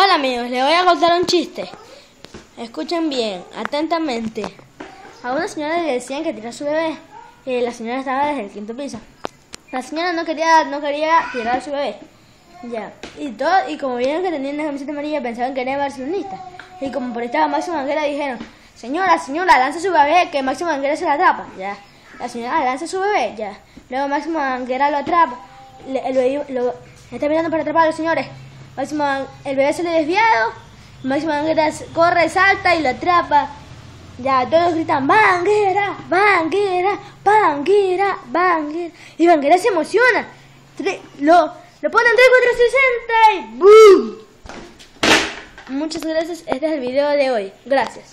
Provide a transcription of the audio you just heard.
Hola amigos, les voy a contar un chiste. Escuchen bien, atentamente. A una señora le decían que tirara su bebé y la señora estaba desde el quinto piso. La señora no quería, no quería tirar a su bebé. Ya. Y todo, y como vieron que tenían una camiseta amarilla pensaban que era barcelonista. Y como por estaba Máximo Manguera dijeron, señora, señora, lanza su bebé que Máximo Manguera se la atrapa. Ya. La señora lanza su bebé, ya. Luego Máximo Manguera lo atrapa. Está mirando para atrapar a los señores. El bebé sale desviado. Máximo Manguera corre, salta y lo atrapa. Ya, todos gritan, Banguera, Banguera, Banguera, Banguera. Y Banguera se emociona. Tre- lo, lo ponen 3460 y ¡boom! Muchas gracias, este es el video de hoy. Gracias.